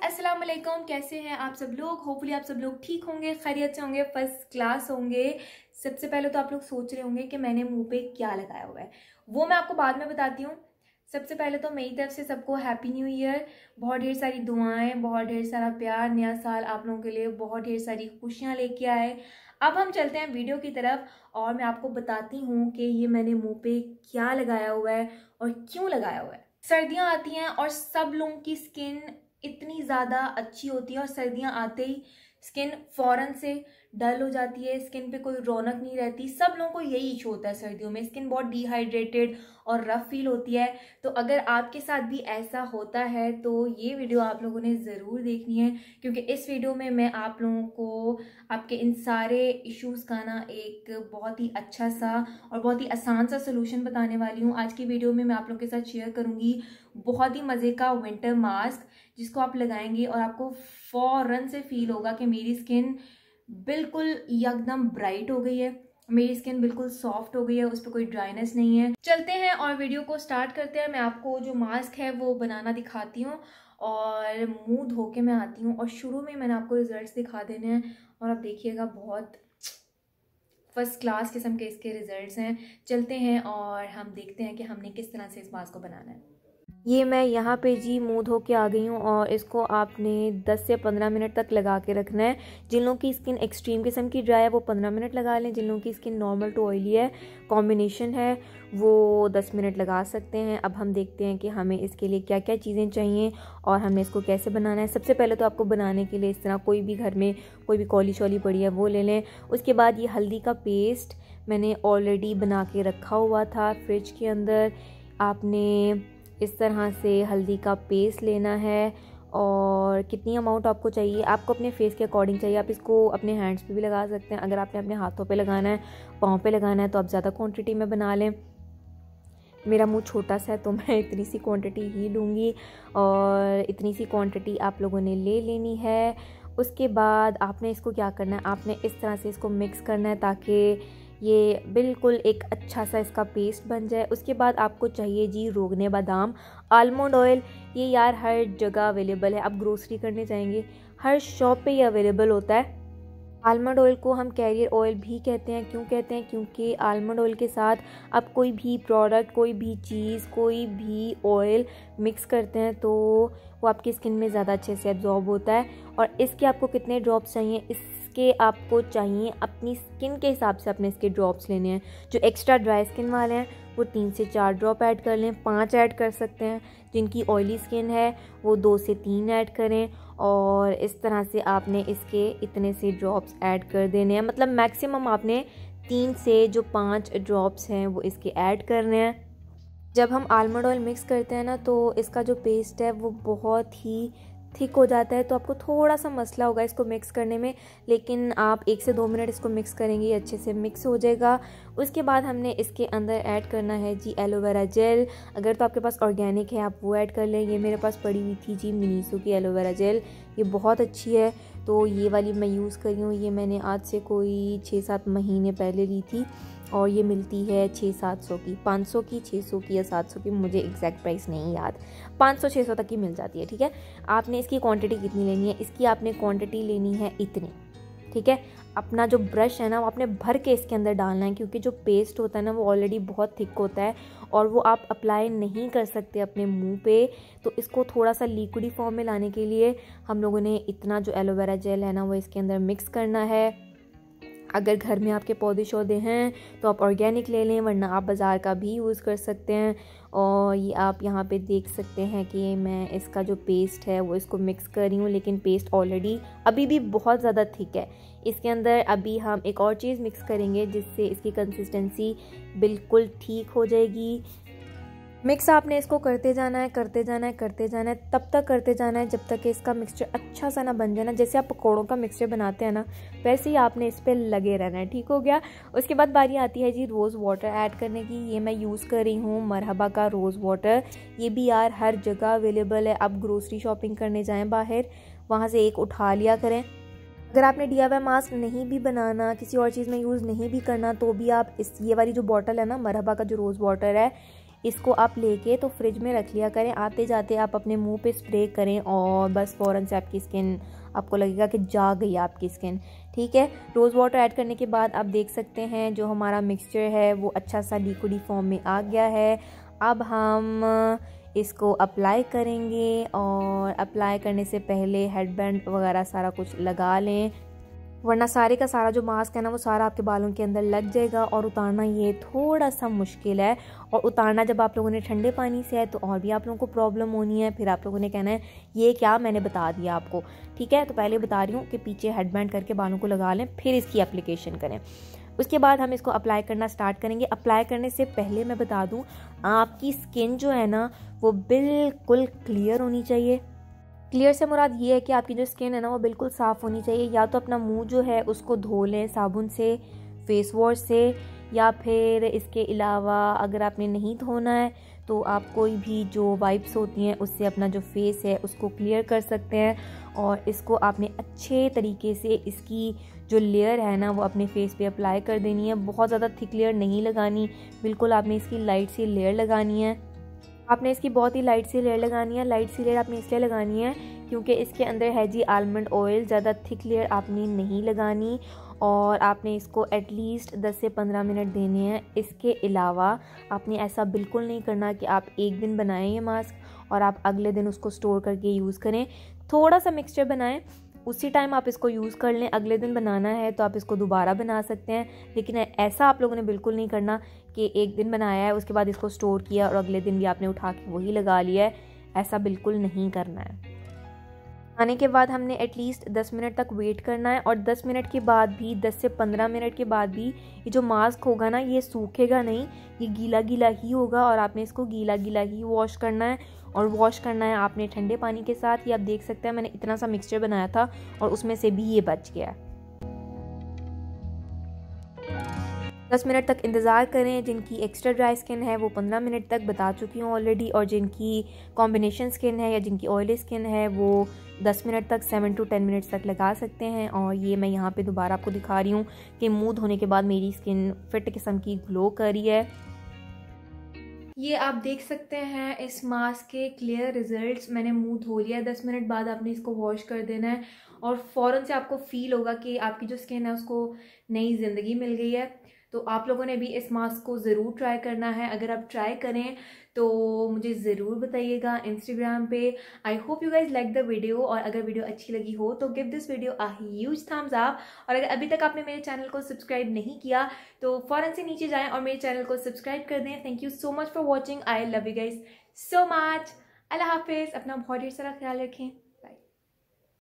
अस्सलाम वालेकुम कैसे हैं आप सब लोग? होपफुली आप सब लोग ठीक होंगे, खैरियत से होंगे फ़र्स्ट क्लास होंगे। सबसे पहले तो आप लोग सोच रहे होंगे कि मैंने मुँह पे क्या लगाया हुआ है। वो मैं आपको बाद में बताती हूँ। सबसे पहले तो मेरी तरफ़ से सबको हैप्पी न्यू ईयर बहुत ढेर सारी दुआएँ, बहुत ढेर सारा प्यार, नया साल आप लोगों के लिए बहुत ढेर सारी खुशियाँ लेके आए। अब हम चलते हैं वीडियो की तरफ़ और मैं आपको बताती हूँ कि ये मैंने मुँह पे क्या लगाया हुआ है और क्यों लगाया हुआ है। सर्दियाँ आती हैं और सब लोगों की स्किन इतनी ज़्यादा अच्छी होती है और सर्दियाँ आते ही स्किन फ़ौरन से डल हो जाती है, स्किन पे कोई रौनक नहीं रहती। सब लोगों को यही इशू होता है सर्दियों में। स्किन बहुत डिहाइड्रेटेड और रफ फील होती है। तो अगर आपके साथ भी ऐसा होता है तो ये वीडियो आप लोगों ने ज़रूर देखनी है, क्योंकि इस वीडियो में मैं आप लोगों को आपके इन सारे इश्यूज़ का ना एक बहुत ही अच्छा सा और बहुत ही आसान सा सोल्यूशन बताने वाली हूँ। आज की वीडियो में मैं आप लोगों के साथ शेयर करूँगी। बहुत ही मज़े का विंटर मास्क जिसको आप लगाएँगे और आपको फ़ौरन से फील होगा कि मेरी स्किन बिल्कुल एकदम ब्राइट हो गई है। मेरी स्किन बिल्कुल सॉफ्ट हो गई है, उस पर कोई ड्राइनेस नहीं है। चलते हैं और वीडियो को स्टार्ट करते हैं। मैं आपको जो मास्क है, वो बनाना दिखाती हूँ और मुँह धो के मैं आती हूँ। और शुरू में मैंने आपको रिजल्ट्स दिखा देने हैं और आप देखिएगा, बहुत फ़र्स्ट क्लास किस्म के इसके रिजल्ट्स हैं। चलते हैं और हम देखते हैं कि हमने किस तरह से इस मास्क को बनाना है। ये मैं यहाँ पे जी मुँह धो के आ गई हूँ और इसको आपने 10 से 15 मिनट तक लगा के रखना है। जिन लोगों की स्किन एक्सट्रीम किस्म की ड्राई है, वो 15 मिनट लगा लें। जिन लोगों की स्किन नॉर्मल टू ऑयली है, कॉम्बिनेशन है, वो 10 मिनट लगा सकते हैं। अब हम देखते हैं कि हमें इसके लिए क्या क्या चीज़ें चाहिए और हमें इसको कैसे बनाना है। सबसे पहले तो आपको बनाने के लिए इस तरह कोई भी घर में कोई भी कॉली शॉली पड़ी है, वो ले लें। उसके बाद ये हल्दी का पेस्ट मैंने ऑलरेडी बना के रखा हुआ था फ्रिज के अंदर। आपने इस तरह से हल्दी का पेस्ट लेना है और कितनी अमाउंट आपको चाहिए, आपको अपने फेस के अकॉर्डिंग चाहिए। आप इसको अपने हैंड्स पे भी लगा सकते हैं। अगर आपने अपने हाथों पे लगाना है, पाँव पे लगाना है तो आप ज़्यादा क्वांटिटी में बना लें। मेरा मुँह छोटा सा है तो मैं इतनी सी क्वांटिटी ही लूँगी और इतनी सी क्वांटिटी आप लोगों ने ले लेनी है। उसके बाद आपने इसको क्या करना है? आपने इस तरह से इसको मिक्स करना है ताकि ये बिल्कुल एक अच्छा सा इसका पेस्ट बन जाए। उसके बाद आपको चाहिए जी रोगने बादाम। आलमंड ऑयल ये यार हर जगह अवेलेबल है। आप ग्रोसरी करने जाएँगे, हर शॉप पे ये अवेलेबल होता है। आलमंड ऑयल को हम कैरियर ऑयल भी कहते हैं। क्यों कहते हैं? क्योंकि आलमंड ऑयल के साथ आप कोई भी प्रोडक्ट कोई भी चीज़, कोई भी ऑयल मिक्स करते हैं तो वो आपकी स्किन में ज़्यादा अच्छे से एब्जॉर्ब होता है। और इसके आपको कितने ड्रॉप्स चाहिए? इस इसके आपको चाहिए अपनी स्किन के हिसाब से अपने इसके ड्रॉप्स लेने हैं। जो एक्स्ट्रा ड्राई स्किन वाले हैं, वो तीन से चार ड्रॉप ऐड कर लें, पाँच ऐड कर सकते हैं। जिनकी ऑयली स्किन है, वो दो से तीन ऐड करें और इस तरह से आपने इसके इतने से ड्रॉप्स ऐड कर देने हैं। मतलब मैक्सिमम आपने तीन से जो पाँच ड्रॉप्स हैं, वो इसके ऐड करने हैं। जब हम आलमंड ऑयल मिक्स करते हैं ना तो इसका जो पेस्ट है, वो बहुत ही थिक हो जाता है तो आपको थोड़ा सा मसला होगा इसको मिक्स करने में, लेकिन आप एक से दो मिनट इसको मिक्स करेंगे अच्छे से मिक्स हो जाएगा। उसके बाद हमने इसके अंदर ऐड करना है जी एलोवेरा जेल अगर तो आपके पास ऑर्गेनिक है, आप वो ऐड कर लें। ये मेरे पास पड़ी हुई थी जी मिनीसो की एलोवेरा जेल ये बहुत अच्छी है तो ये वाली मैं यूज़ करी हूँ। ये मैंने आज से कोई छः सात महीने पहले ली थी। और ये मिलती है छः सात सौ की। पाँच सौ की, छः सौ की या सात सौ की, मुझे एग्जैक्ट प्राइस नहीं याद। पाँच सौ, छः सौ तक की मिल जाती है, ठीक है? आपने इसकी क्वांटिटी कितनी लेनी है? इसकी आपने क्वांटिटी लेनी है इतनी, ठीक है? अपना जो ब्रश है ना, वो आपने भर के इसके अंदर डालना है, क्योंकि जो पेस्ट होता है ना, वो ऑलरेडी बहुत थिक होता है और वो आप अप्लाई नहीं कर सकते अपने मुँह पे। तो इसको थोड़ा सा लिक्विडी फॉर्म में लाने के लिए हम लोगों ने इतना जो एलोवेरा जेल है ना, वो इसके अंदर मिक्स करना है। अगर घर में आपके पौधे शौधे हैं तो आप ऑर्गेनिक ले लें, वरना आप बाज़ार का भी यूज़ कर सकते हैं। और ये आप यहाँ पे देख सकते हैं कि मैं इसका जो पेस्ट है, वो इसको मिक्स कर रही हूँ, लेकिन पेस्ट ऑलरेडी अभी भी बहुत ज़्यादा थिक है। इसके अंदर अभी हम एक और चीज़ मिक्स करेंगे, जिससे इसकी कंसिस्टेंसी बिल्कुल ठीक हो जाएगी। मिक्स आपने इसको करते जाना है, करते जाना है, करते जाना है, तब तक करते जाना है जब तक कि इसका मिक्सचर अच्छा सा ना बन जाए ना। जैसे आप पकौड़ों का मिक्सचर बनाते हैं ना, वैसे ही आपने इस पर लगे रहना है, ठीक हो गया? उसके बाद बारी आती है जी रोज़ वाटर ऐड करने की। ये मैं यूज़ कर रही हूँ, मरहबा का रोज़ वाटर ये भी यार हर जगह अवेलेबल है। आप ग्रोसरी शॉपिंग करने जाएँ बाहर, वहाँ से एक उठा लिया करें। अगर आपने डी आई मास्क नहीं भी बनाना, किसी और चीज़ में यूज़ नहीं भी करना तो भी आप इस, ये वाली जो बॉटल है ना, मरहबा का जो रोज़ वाटर है इसको आप लेके तो फ्रिज में रख लिया करें। आते जाते आप अपने मुँह पे स्प्रे करें और बस फ़ौरन से आपकी स्किन आपको लगेगा कि जा गई आपकी स्किन। ठीक है? रोज़ वाटर ऐड करने के बाद आप देख सकते हैं जो हमारा मिक्सचर है, वो अच्छा सा लिक्विडी फॉर्म में आ गया है। अब हम इसको अप्लाई करेंगे और अप्लाई करने से पहले हेडबैंड वगैरह सारा कुछ लगा लें। वरना सारे का सारा जो मास्क है ना, वो सारा आपके बालों के अंदर लग जाएगा और उतारना ये थोड़ा सा मुश्किल है। और उतारना जब आप लोगों ने ठंडे पानी से है तो और भी आप लोगों को प्रॉब्लम होनी है। फिर आप लोगों ने कहना है, ये क्या मैंने बता दिया आपको? ठीक है? तो पहले बता रही हूँ कि पीछे हेडबैंड करके बालों को लगा लें, फिर इसकी एप्लीकेशन करें। उसके बाद हम इसको अप्लाई करना स्टार्ट करेंगे। अप्लाई करने से पहले मैं बता दूँ, आपकी स्किन जो है ना, वो बिल्कुल क्लियर होनी चाहिए। क्लियर से मुराद ये है कि आपकी जो स्किन है ना, वो बिल्कुल साफ़ होनी चाहिए। या तो अपना मुँह जो है, उसको धो लें साबुन से फेस वॉश से, या फिर इसके अलावा अगर आपने नहीं धोना है तो आप कोई भी जो वाइप्स होती हैं, उससे अपना जो फेस है, उसको क्लियर कर सकते हैं। और इसको आपने अच्छे तरीके से इसकी जो लेयर है ना, वो अपने फेस पे अप्लाई कर देनी है। बहुत ज़्यादा थिक लेयर नहीं लगानी। बिल्कुल आपने इसकी लाइट सी लेयर लगानी है। आपने इसकी बहुत ही लाइट सी लेयर लगानी है। लाइट सी लेयर आपने इसलिए लगानी है क्योंकि इसके अंदर है जी आलमंड ऑयल ज़्यादा थिक लेयर आपने नहीं लगानी और आपने इसको एटलीस्ट 10 से 15 मिनट देने हैं। इसके अलावा आपने ऐसा बिल्कुल नहीं करना कि आप एक दिन बनाएँ ये मास्क और आप अगले दिन उसको स्टोर करके यूज़ करें। थोड़ा सा मिक्सचर बनाएँ। उसी टाइम आप इसको यूज़ कर लें। अगले दिन बनाना है तो आप इसको दोबारा बना सकते हैं। लेकिन ऐसा आप लोगों ने बिल्कुल नहीं करना कि एक दिन बनाया है, उसके बाद इसको स्टोर किया और अगले दिन भी आपने उठा के वही लगा लिया है। ऐसा बिल्कुल नहीं करना है। आने के बाद हमने एटलीस्ट 10 मिनट तक वेट करना है और 10 मिनट के बाद भी 10 से 15 मिनट के बाद भी ये जो मास्क होगा ना, ये सूखेगा नहीं, ये गीला गीला ही होगा और आपने इसको गीला गीला ही वॉश करना है। और वॉश करना है आपने ठंडे पानी के साथ। ही आप देख सकते हैं, मैंने इतना सा मिक्सचर बनाया था और उसमें से भी ये बच गया दस मिनट तक इंतज़ार करें। जिनकी एक्स्ट्रा ड्राई स्किन है, वो पंद्रह मिनट तक बता चुकी हूँ ऑलरेडी और जिनकी कॉम्बिनेशन स्किन है या जिनकी ऑयली स्किन है, वो दस मिनट तक सेवन टू टेन मिनट्स तक लगा सकते हैं। और ये मैं यहाँ पे दोबारा आपको दिखा रही हूँ कि मुँह धोने के बाद मेरी स्किन फिट किस्म की ग्लो कर रही है। ये आप देख सकते हैं इस मास्क के क्लियर रिजल्ट्स मैंने मुँह धो लिया, दस मिनट बाद आपने इसको वॉश कर देना है और फ़ौरन से आपको फील होगा कि आपकी जो स्किन है उसको नई ज़िंदगी मिल गई है। तो आप लोगों ने भी इस मास्क को ज़रूर ट्राई करना है। अगर आप ट्राई करें तो मुझे ज़रूर बताइएगा इंस्टाग्राम पे। I hope you guys like the video और अगर वीडियो अच्छी लगी हो तो give this video a huge thumbs up और अगर अभी तक आपने मेरे चैनल को सब्सक्राइब नहीं किया तो फ़ौरन से नीचे जाएँ और मेरे चैनल को सब्सक्राइब कर दें। Thank you so much for watching I love you guys so much अल्लाह हाफिज़। अपना बहुत ढेर सारा ख्याल रखें।